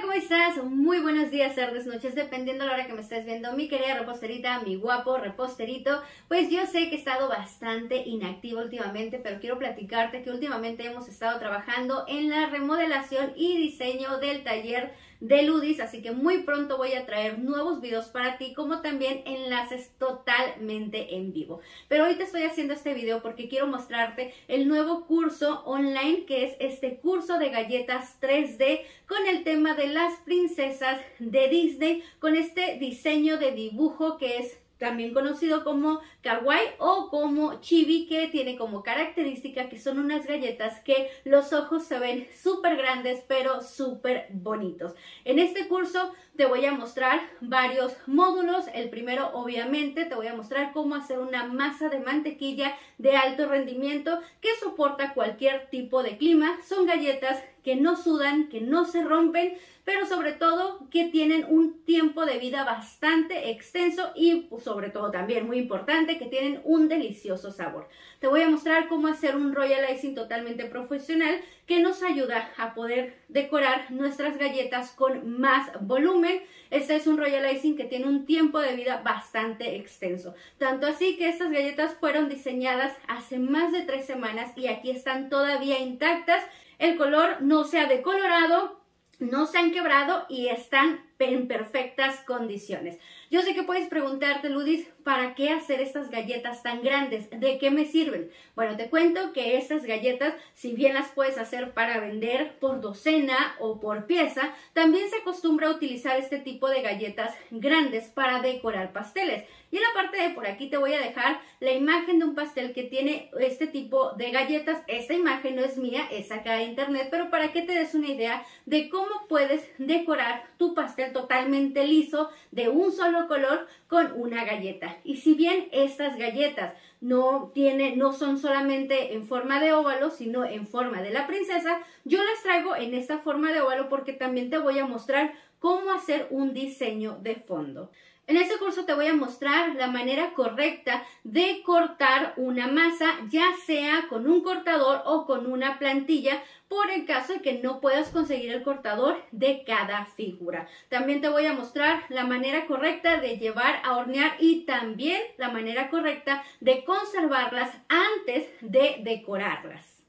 ¿cómo estás? Muy buenos días, tardes, noches, dependiendo de la hora que me estés viendo. Mi querida reposterita, mi guapo reposterito. Pues yo sé que he estado bastante inactivo últimamente, pero quiero platicarte que últimamente hemos estado trabajando en la remodelación y diseño del taller de Ludis, así que muy pronto voy a traer nuevos videos para ti, como también enlaces totalmente en vivo. Pero hoy te estoy haciendo este video porque quiero mostrarte el nuevo curso online, que es este curso de galletas 3D con el tema de las princesas de Disney, con este diseño de dibujo que es también conocido como kawaii o como chibi, que tiene como característica que son unas galletas que los ojos se ven súper grandes pero súper bonitos. En este curso te voy a mostrar varios módulos. El primero obviamente te voy a mostrar cómo hacer una masa de mantequilla de alto rendimiento que soporta cualquier tipo de clima. Son galletas que no sudan, que no se rompen, pero sobre todo que tienen un tiempo de vida bastante extenso y pues, sobre todo también muy importante que tienen un delicioso sabor. Te voy a mostrar cómo hacer un royal icing totalmente profesional que nos ayuda a poder decorar nuestras galletas con más volumen. Este es un royal icing que tiene un tiempo de vida bastante extenso. Tanto así que estas galletas fueron diseñadas hace más de tres semanas y aquí están todavía intactas el color no se ha decolorado, no se han quebrado y están en perfectas condiciones. Yo sé que puedes preguntarte, Ludis, ¿para qué hacer estas galletas tan grandes? ¿De qué me sirven? Bueno, te cuento que estas galletas, si bien las puedes hacer para vender por docena o por pieza, también se acostumbra a utilizar este tipo de galletas grandes para decorar pasteles. Y en la parte de por aquí te voy a dejar la imagen de un pastel que tiene este tipo de galletas. Esta imagen no es mía, es acá de internet, pero para que te des una idea de cómo puedes decorar tu pastel totalmente liso de un solo color con una galleta. Y si bien estas galletas no tienen, no son solamente en forma de óvalo, sino en forma de la princesa, yo las traigo en esta forma de óvalo porque también te voy a mostrar cómo hacer un diseño de fondo. En este curso te voy a mostrar la manera correcta de cortar una masa, ya sea con un cortador o con una plantilla, por el caso de que no puedas conseguir el cortador de cada figura. También te voy a mostrar la manera correcta de llevar a hornear y también la manera correcta de conservarlas antes de decorarlas.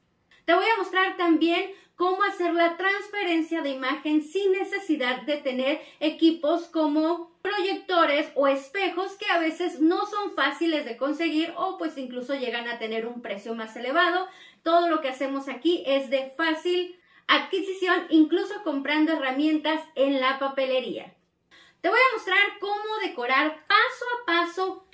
Te voy a mostrar también cómo hacer la transferencia de imagen sin necesidad de tener equipos como proyectores o espejos que a veces no son fáciles de conseguir o pues incluso llegan a tener un precio más elevado. Todo lo que hacemos aquí es de fácil adquisición, incluso comprando herramientas en la papelería. Te voy a mostrar cómo decorar paso a paso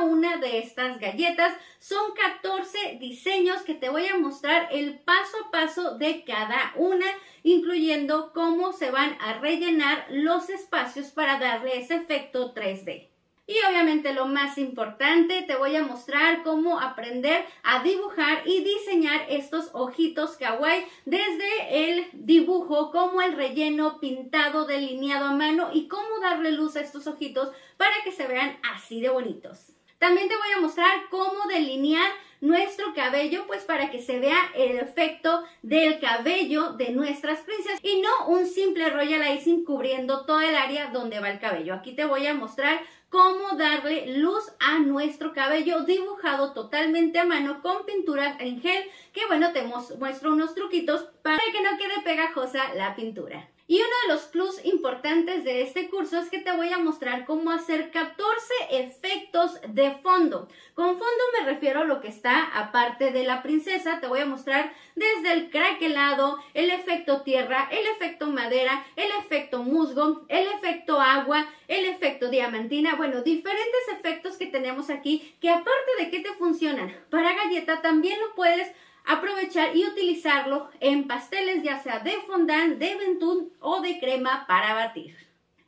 una de estas galletas. Son 14 diseños que te voy a mostrar el paso a paso de cada una, incluyendo cómo se van a rellenar los espacios para darle ese efecto 3D. Y obviamente lo más importante, te voy a mostrar cómo aprender a dibujar y diseñar estos ojitos kawaii desde el dibujo, como el relleno pintado, delineado a mano y cómo darle luz a estos ojitos para que se vean así de bonitos. También te voy a mostrar cómo delinear nuestro cabello, pues para que se vea el efecto del cabello de nuestras princesas y no un simple royal icing cubriendo todo el área donde va el cabello. Aquí te voy a mostrar cómo darle luz a nuestro cabello dibujado totalmente a mano con pintura en gel, que bueno, te muestro unos truquitos para que no quede pegajosa la pintura. Y uno de los plus importantes de este curso es que te voy a mostrar cómo hacer 14 efectos de fondo. Con fondo me refiero a lo que está aparte de la princesa. Te voy a mostrar desde el craquelado, el efecto tierra, el efecto madera, el efecto musgo, el efecto agua, el efecto diamantina. Bueno, diferentes efectos que tenemos aquí que aparte de que te funcionan para galleta, también lo puedes aprovechar y utilizarlo en pasteles ya sea de fondant, de ventún o de crema para batir.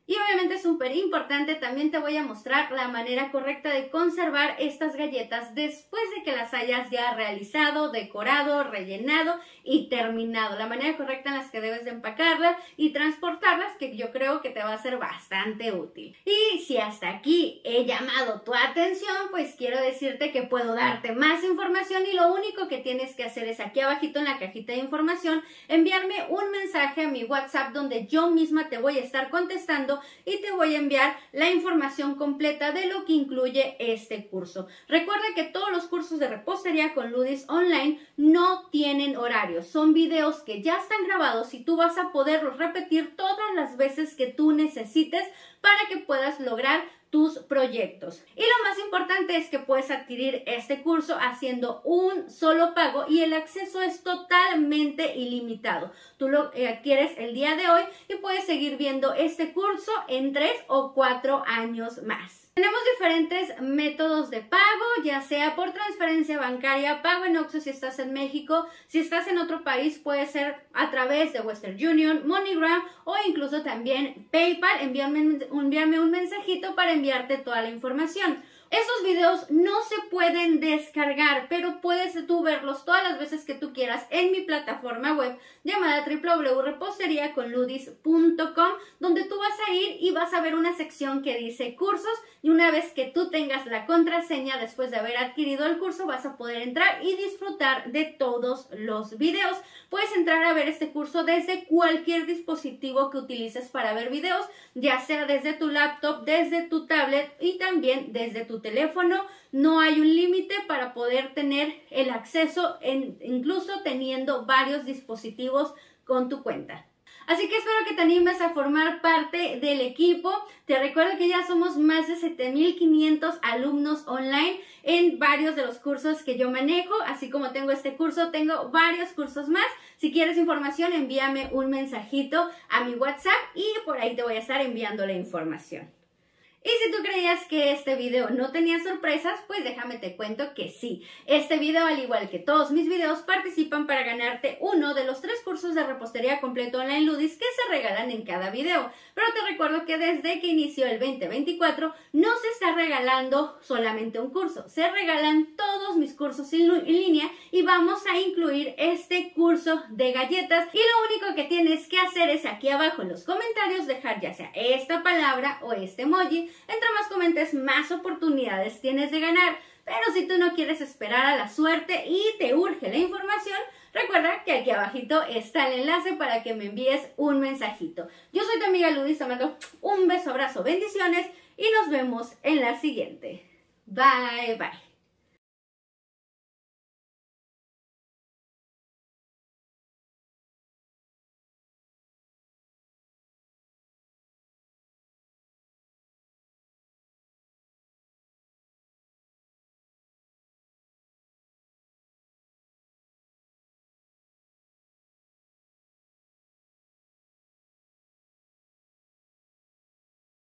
Y obviamente es súper importante, también te voy a mostrar la manera correcta de conservar estas galletas después de que las hayas ya realizado, decorado, rellenado y terminado. La manera correcta en las que debes de empacarlas y transportarlas, que yo creo que te va a ser bastante útil. Y si hasta aquí he llamado tu atención, pues quiero decirte que puedo darte más información y lo único que tienes que hacer es aquí abajito en la cajita de información enviarme un mensaje a mi WhatsApp donde yo misma te voy a estar contestando y te voy a enviar la información completa de lo que incluye este curso. Recuerda que todos los cursos de repostería con Ludis Online no tienen horario, son videos que ya están grabados y tú vas a poderlos repetir todas las veces que tú necesites para que puedas lograr tus proyectos. Y lo más importante es que puedes adquirir este curso haciendo un solo pago y el acceso es totalmente ilimitado. Tú lo eh, adquieres el día de hoy y puedes seguir viendo este curso en tres o cuatro años más. Tenemos diferentes métodos de pago, ya sea por transferencia bancaria, pago en Oxxo si estás en México, si estás en otro país puede ser a través de Western Union, MoneyGram o incluso también PayPal. Envíame, envíame un mensajito para enviarte toda la información. Esos videos no se pueden descargar, pero puedes tú verlos todas las veces que tú quieras en mi plataforma web llamada www.reposteriaconludis.com, donde tú vas a ir y vas a ver una sección que dice cursos y una vez que tú tengas la contraseña después de haber adquirido el curso vas a poder entrar y disfrutar de todos los videos. Puedes entrar a ver este curso desde cualquier dispositivo que utilices para ver videos, ya sea desde tu laptop, desde tu tablet y también desde tu teléfono. No hay un límite para poder tener el acceso, incluso teniendo varios dispositivos con tu cuenta. Así que espero que te animes a formar parte del equipo. Te recuerdo que ya somos más de 7500 alumnos online en varios de los cursos que yo manejo. Así como tengo este curso, tengo varios cursos más. Si quieres información, envíame un mensajito a mi WhatsApp y por ahí te voy a estar enviando la información. Y si tú creías que este video no tenía sorpresas, pues déjame te cuento que sí. Este video, al igual que todos mis videos, participan para ganarte uno de los tres cursos de repostería completo online Ludis que se regalan en cada video. Pero te recuerdo que desde que inició el 2024 no se está regalando solamente un curso, se regalan todos mis cursos en línea y vamos a incluir este curso de galletas. Y lo único que tienes que hacer es aquí abajo en los comentarios dejar ya sea esta palabra o este emoji entre más comentes, más oportunidades tienes de ganar. Pero si tú no quieres esperar a la suerte y te urge la información, recuerda que aquí abajito está el enlace para que me envíes un mensajito. Yo soy tu amiga Ludis, te mando un beso, abrazo, bendiciones y nos vemos en la siguiente. Bye, bye.